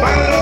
Mando.